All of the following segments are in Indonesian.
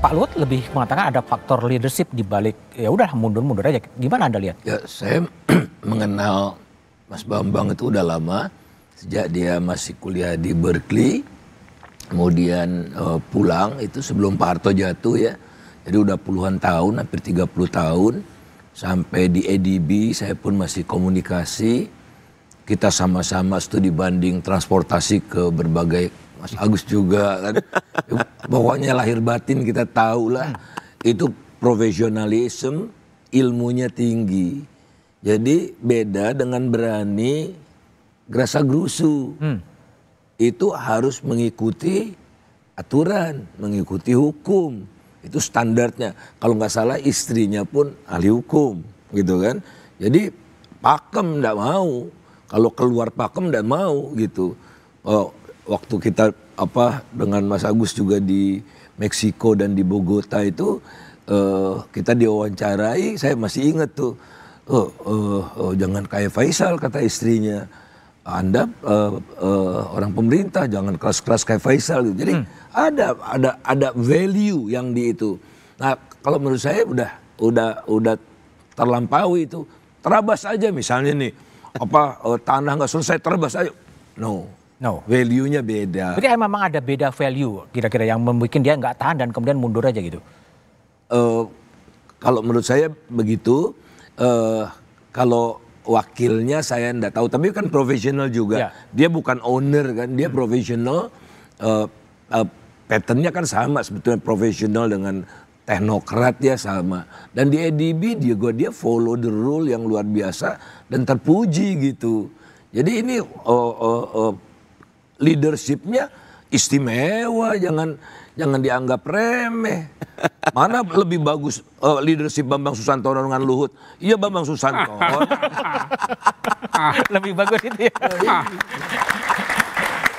Pak Luhut lebih mengatakan ada faktor leadership di balik ya udah mundur-mundur aja. Gimana Anda lihat? Ya, saya mengenal Mas Bambang itu udah lama sejak dia masih kuliah di Berkeley. Kemudian uh, pulang itu sebelum Pak Harto jatuh ya. Jadi udah puluhan tahun, hampir 30 tahun. Sampai di EDB saya pun masih komunikasi. Kita sama-sama studi banding transportasi ke berbagai Mas Agus juga kan. Pokoknya lahir batin kita tahu lah. Itu profesionalisme, ilmunya tinggi. Jadi beda dengan berani gerasa gerusu. Hmm. Itu harus mengikuti aturan, mengikuti hukum. Itu standarnya. Kalau nggak salah istrinya pun ahli hukum, gitu kan. Jadi pakem nggak mau. Kalau keluar pakem nggak mau gitu. Oh, waktu kita apa dengan Mas Agus juga di Meksiko dan di Bogota itu uh, kita diwawancarai, saya masih ingat tuh, oh, uh, oh, jangan kayak Faisal kata istrinya, anda uh, uh, orang pemerintah jangan keras-keras kayak Faisal gitu. Jadi hmm. ada ada ada value yang di itu. Nah kalau menurut saya udah udah udah terlampaui itu. Terabas aja misalnya nih apa uh, tanah nggak selesai terabas aja. No, No. Value-nya beda. Jadi memang ada beda value kira-kira yang membuat dia nggak tahan dan kemudian mundur aja gitu. Uh, kalau menurut saya begitu. Uh, kalau wakilnya saya nggak tahu, tapi kan profesional juga. Ya. Dia bukan owner kan, dia hmm. profesional. Uh, uh, patternnya kan sama sebetulnya profesional dengan teknokrat ya sama. Dan di EDB dia gue dia follow the rule yang luar biasa dan terpuji gitu. Jadi ini uh, uh, uh, leadershipnya istimewa, jangan jangan dianggap remeh. Mana lebih bagus uh, leadership Bambang Susantono dengan Luhut? Iya Bambang Susantono. lebih bagus itu ya.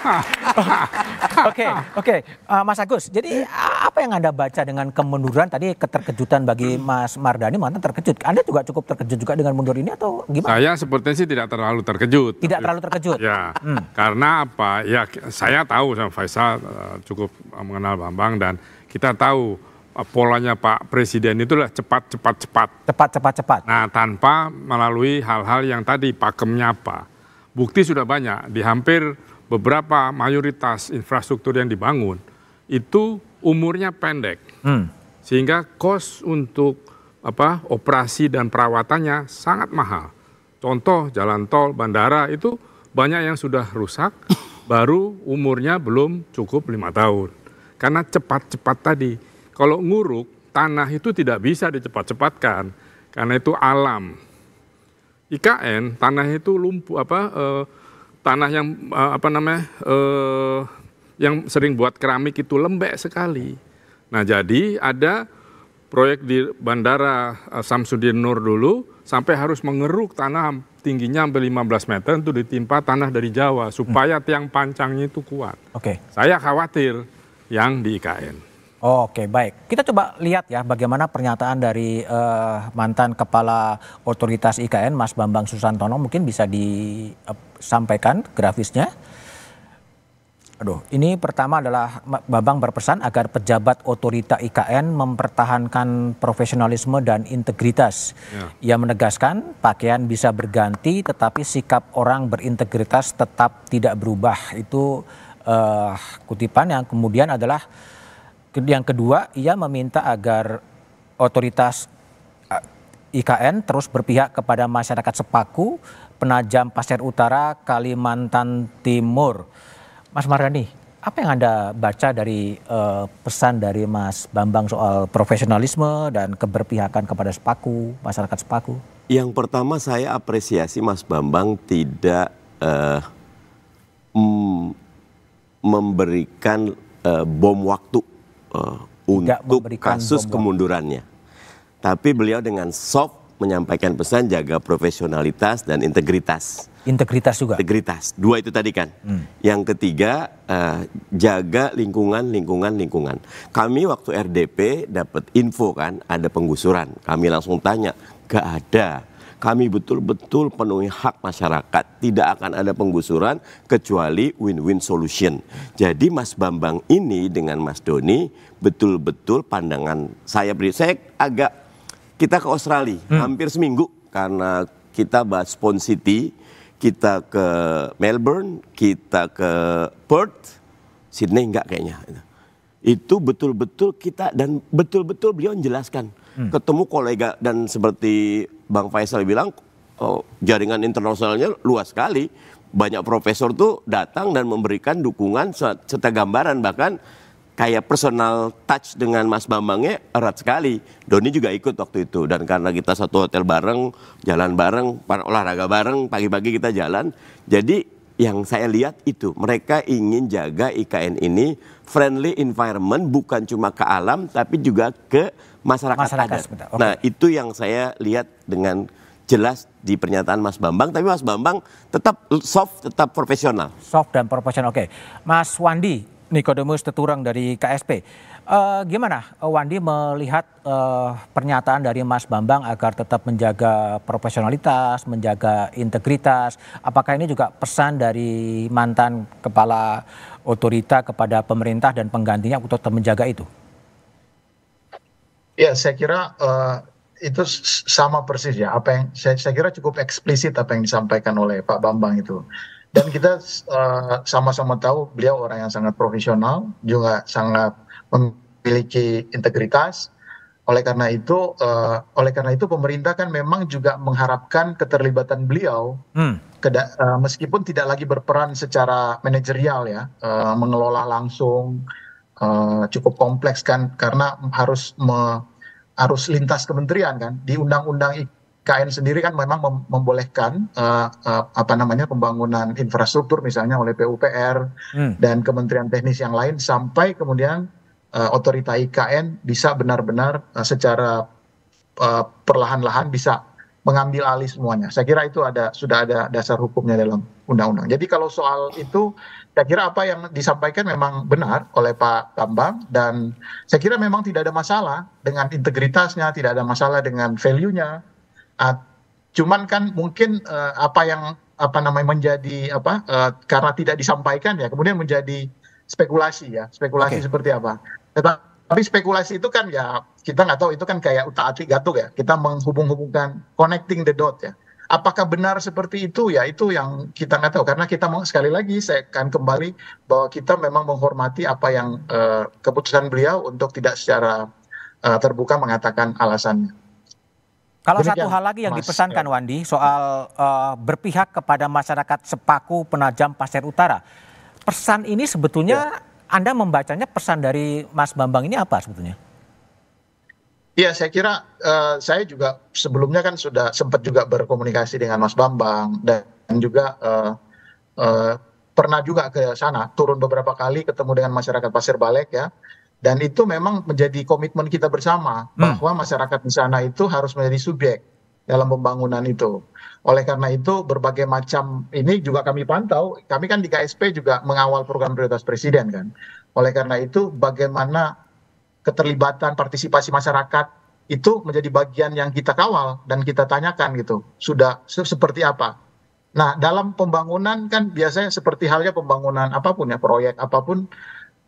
Oke, oke, uh, Mas Agus. Jadi apa yang anda baca dengan kemunduran tadi keterkejutan bagi Mas Mardani? Mana terkejut? Anda juga cukup terkejut juga dengan mundur ini atau gimana? Saya sepertinya sih tidak terlalu terkejut. Tidak tapi, terlalu terkejut. Ya, hmm. karena apa? Ya saya tahu sama Faisal uh, cukup mengenal Bambang dan kita tahu uh, polanya Pak Presiden itulah cepat cepat cepat. Cepat cepat cepat. Nah tanpa melalui hal-hal yang tadi pakemnya apa. Bukti sudah banyak di hampir beberapa mayoritas infrastruktur yang dibangun itu umurnya pendek, hmm. sehingga kos untuk apa operasi dan perawatannya sangat mahal. Contoh jalan tol, bandara itu banyak yang sudah rusak, baru umurnya belum cukup lima tahun. Karena cepat-cepat tadi, kalau nguruk tanah itu tidak bisa dicepat-cepatkan, karena itu alam. IKN tanah itu lumpuh apa eh, tanah yang uh, apa namanya uh, yang sering buat keramik itu lembek sekali. Nah jadi ada proyek di Bandara uh, Samsudin Nur dulu sampai harus mengeruk tanah tingginya sampai 15 meter untuk ditimpa tanah dari Jawa supaya hmm. tiang pancangnya itu kuat. Oke. Okay. Saya khawatir yang di IKN. Oke, baik. Kita coba lihat ya bagaimana pernyataan dari uh, mantan kepala otoritas IKN Mas Bambang Susantono mungkin bisa disampaikan grafisnya. Aduh, ini pertama adalah Bambang berpesan agar pejabat otorita IKN mempertahankan profesionalisme dan integritas. Ya. Ia menegaskan pakaian bisa berganti tetapi sikap orang berintegritas tetap tidak berubah. Itu uh, kutipan yang kemudian adalah yang kedua, ia meminta agar otoritas IKN terus berpihak kepada masyarakat Sepaku, Penajam Pasir Utara, Kalimantan Timur. Mas Mardani, apa yang Anda baca dari uh, pesan dari Mas Bambang soal profesionalisme dan keberpihakan kepada Sepaku, masyarakat Sepaku? Yang pertama saya apresiasi Mas Bambang tidak uh, memberikan uh, bom waktu uh, untuk kasus kemundurannya. Tapi beliau dengan soft menyampaikan pesan jaga profesionalitas dan integritas. Integritas juga. Integritas. Dua itu tadi kan. Hmm. Yang ketiga uh, jaga lingkungan, lingkungan, lingkungan. Kami waktu RDP dapat info kan ada penggusuran. Kami langsung tanya, gak ada. Kami betul-betul penuhi hak masyarakat. Tidak akan ada penggusuran kecuali win-win solution. Jadi Mas Bambang ini dengan Mas Doni betul-betul pandangan saya beri. Saya agak kita ke Australia hmm. hampir seminggu karena kita bahas Spawn City, kita ke Melbourne, kita ke Perth, Sydney enggak kayaknya. Itu betul-betul kita dan betul-betul beliau menjelaskan. Hmm. Ketemu kolega dan seperti Bang Faisal bilang oh, jaringan internasionalnya luas sekali. Banyak profesor tuh datang dan memberikan dukungan serta gambaran bahkan kayak personal touch dengan Mas Bambangnya erat sekali. Doni juga ikut waktu itu dan karena kita satu hotel bareng, jalan bareng, olahraga bareng, pagi-pagi kita jalan. Jadi yang saya lihat itu mereka ingin jaga IKN ini friendly environment bukan cuma ke alam tapi juga ke masyarakat, masyarakat adat. Okay. Nah, itu yang saya lihat dengan jelas di pernyataan Mas Bambang, tapi Mas Bambang tetap soft, tetap profesional. Soft dan profesional, oke. Okay. Mas Wandi, Nikodemus Teturang dari KSP. Uh, eh, gimana Wandi melihat uh, pernyataan dari Mas Bambang agar tetap menjaga profesionalitas, menjaga integritas? Apakah ini juga pesan dari mantan kepala otorita kepada pemerintah dan penggantinya untuk tetap menjaga itu? Ya, saya kira uh, itu sama persis ya. Apa yang saya, saya kira cukup eksplisit apa yang disampaikan oleh Pak Bambang itu. Dan kita sama sama-sama tahu beliau orang yang sangat profesional, juga sangat memiliki integritas. Oleh karena itu, uh, oleh karena itu pemerintah kan memang juga mengharapkan keterlibatan beliau, hmm. keda, uh, meskipun tidak lagi berperan secara manajerial ya, uh, mengelola langsung, uh, cukup kompleks kan, karena harus me, arus lintas kementerian kan di undang-undang IKN sendiri kan memang mem membolehkan uh, uh, apa namanya pembangunan infrastruktur misalnya oleh PUPR hmm. dan kementerian teknis yang lain sampai kemudian uh, otorita IKN bisa benar-benar uh, secara uh, perlahan-lahan bisa mengambil alih semuanya. Saya kira itu ada sudah ada dasar hukumnya dalam undang-undang. Jadi kalau soal itu saya kira apa yang disampaikan memang benar oleh Pak Bambang dan saya kira memang tidak ada masalah dengan integritasnya, tidak ada masalah dengan value-nya. Uh, cuman kan mungkin uh, apa yang apa namanya menjadi apa uh, karena tidak disampaikan ya kemudian menjadi spekulasi ya, spekulasi okay. seperti apa. Tetapi tapi spekulasi itu kan ya kita nggak tahu itu kan kayak utak atik gatuk ya. Kita menghubung-hubungkan connecting the dot ya. Apakah benar seperti itu ya itu yang kita nggak tahu karena kita mau sekali lagi saya akan kembali bahwa kita memang menghormati apa yang uh, keputusan beliau untuk tidak secara uh, terbuka mengatakan alasannya. Kalau Demikian, satu hal lagi yang Mas, dipesankan ya. Wandi soal uh, berpihak kepada masyarakat sepaku penajam pasir utara, pesan ini sebetulnya ya anda membacanya pesan dari Mas Bambang ini apa sebetulnya? Iya, saya kira uh, saya juga sebelumnya kan sudah sempat juga berkomunikasi dengan Mas Bambang dan juga uh, uh, pernah juga ke sana, turun beberapa kali ketemu dengan masyarakat Pasir Balek ya. Dan itu memang menjadi komitmen kita bersama hmm. bahwa masyarakat di sana itu harus menjadi subjek dalam pembangunan itu. Oleh karena itu berbagai macam ini juga kami pantau, kami kan di KSP juga mengawal program prioritas presiden kan. Oleh karena itu bagaimana keterlibatan partisipasi masyarakat itu menjadi bagian yang kita kawal dan kita tanyakan gitu. Sudah se seperti apa? Nah, dalam pembangunan kan biasanya seperti halnya pembangunan apa pun ya, proyek apa pun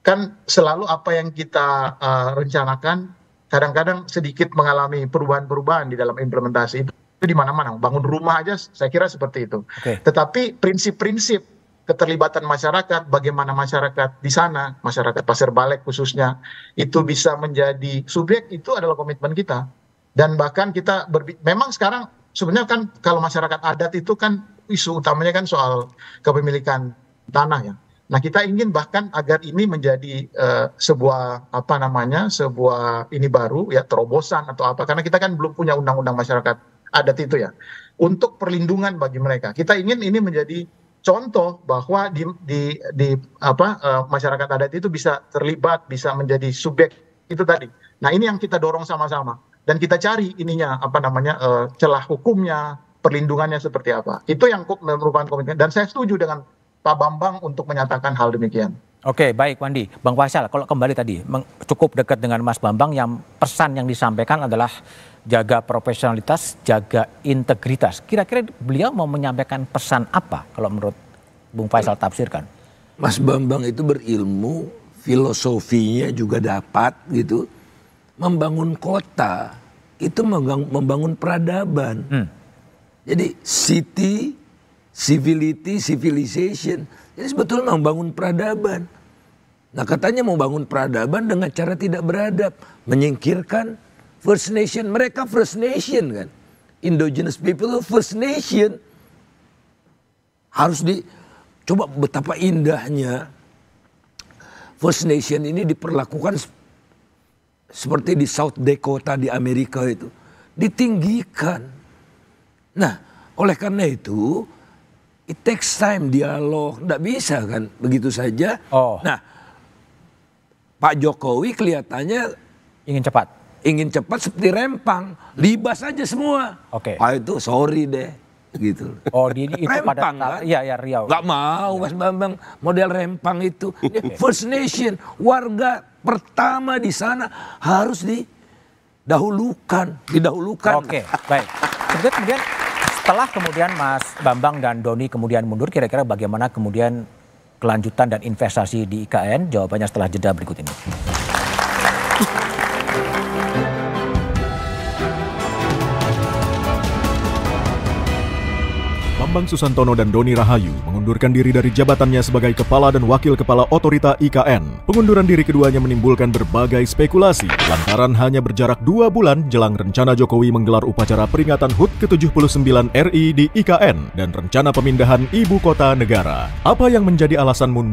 kan selalu apa yang kita uh, rencanakan kadang-kadang sedikit mengalami perubahan-perubahan di dalam implementasi itu di mana-mana. Bangun rumah aja saya kira seperti itu. Okay. Tetapi prinsip-prinsip keterlibatan masyarakat, bagaimana masyarakat di sana, masyarakat Pasir Balek khususnya, itu bisa menjadi subjek, itu adalah komitmen kita. Dan bahkan kita, memang sekarang sebenarnya kan kalau masyarakat adat itu kan isu utamanya kan soal kepemilikan tanah ya. Nah kita ingin bahkan agar ini menjadi uh, sebuah apa namanya sebuah ini baru ya terobosan atau apa karena kita kan belum punya undang-undang masyarakat adat itu ya untuk perlindungan bagi mereka. Kita ingin ini menjadi contoh bahwa di di di apa uh, masyarakat adat itu bisa terlibat, bisa menjadi subjek itu tadi. Nah, ini yang kita dorong sama-sama dan kita cari ininya apa namanya uh, celah hukumnya, perlindungannya seperti apa. Itu yang merupakan komitmen dan saya setuju dengan Pak Bambang untuk menyatakan hal demikian. Oke, baik Wandi. Bang Faisal, kalau kembali tadi cukup dekat dengan Mas Bambang yang pesan yang disampaikan adalah jaga profesionalitas, jaga integritas. Kira-kira beliau mau menyampaikan pesan apa kalau menurut Bung Faisal tafsirkan? Mas Bambang itu berilmu, filosofinya juga dapat gitu. Membangun kota itu membangun peradaban. Hmm. Jadi city, civility, civilization. Jadi sebetulnya membangun peradaban. Nah katanya mau bangun peradaban dengan cara tidak beradab. Menyingkirkan First Nation. Mereka First Nation kan. Indigenous people First Nation. Harus di coba betapa indahnya First Nation ini diperlakukan seperti di South Dakota di Amerika itu. Ditinggikan. Nah, oleh karena itu it takes time dialog, tidak bisa kan begitu saja. Oh. Nah, Pak Jokowi kelihatannya ingin cepat. Ingin cepat seperti rempang, libas aja semua. Oke. Okay. Ah itu sorry deh gitu. Oh, di itu rempang, pada kan? Iya, ya Riau. Gak mau Mas Bambang model rempang itu. First Nation, warga pertama di sana harus didahulukan, didahulukan. Oke, baik. Kemudian, kemudian setelah kemudian Mas Bambang dan Doni kemudian mundur, kira-kira bagaimana kemudian kelanjutan dan investasi di IKN? Jawabannya setelah jeda berikut ini. Bambang Susantono dan Doni Rahayu mengundurkan diri dari jabatannya sebagai kepala dan wakil kepala otorita IKN. Pengunduran diri keduanya menimbulkan berbagai spekulasi lantaran hanya berjarak dua bulan jelang rencana Jokowi menggelar upacara peringatan HUT ke-79 RI di IKN dan rencana pemindahan ibu kota negara. Apa yang menjadi alasan mundur